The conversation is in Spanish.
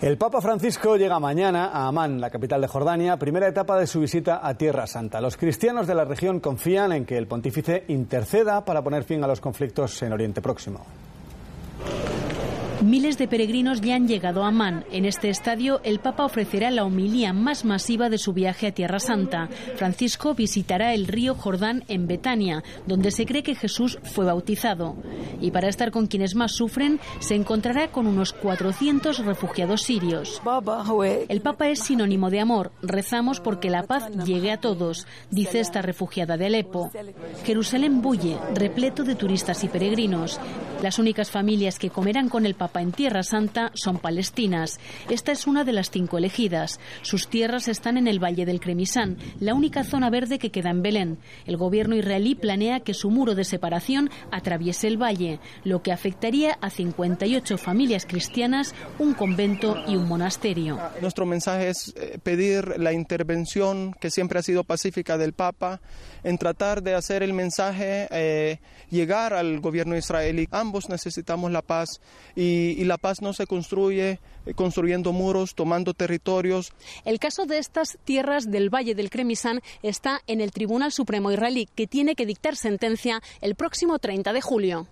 El Papa Francisco llega mañana a Amán, la capital de Jordania, primera etapa de su visita a Tierra Santa. Los cristianos de la región confían en que el pontífice interceda para poner fin a los conflictos en Oriente Próximo. Miles de peregrinos ya han llegado a Amán. En este estadio, el Papa ofrecerá la homilía más masiva de su viaje a Tierra Santa. Francisco visitará el río Jordán en Betania, donde se cree que Jesús fue bautizado. Y para estar con quienes más sufren, se encontrará con unos 400 refugiados sirios. El Papa es sinónimo de amor. Rezamos porque la paz llegue a todos, dice esta refugiada de Alepo. Jerusalén bulle, repleto de turistas y peregrinos. Las únicas familias que comerán con el Papa en Tierra Santa son palestinas. Esta es una de las cinco elegidas. Sus tierras están en el Valle del Cremisán, la única zona verde que queda en Belén. El gobierno israelí planea que su muro de separación atraviese el valle, lo que afectaría a 58 familias cristianas, un convento y un monasterio. Nuestro mensaje es eh, pedir la intervención que siempre ha sido pacífica del Papa en tratar de hacer el mensaje eh, llegar al gobierno israelí. Necesitamos la paz y la paz no se construye eh, construyendo muros, tomando territorios. El caso de estas tierras del Valle del Cremisán está en el Tribunal Supremo israelí, que tiene que dictar sentencia el próximo 30 de julio.